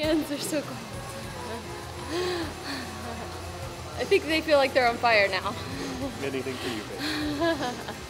hands are so cold. I think they feel like they're on fire now. Anything for you, babe.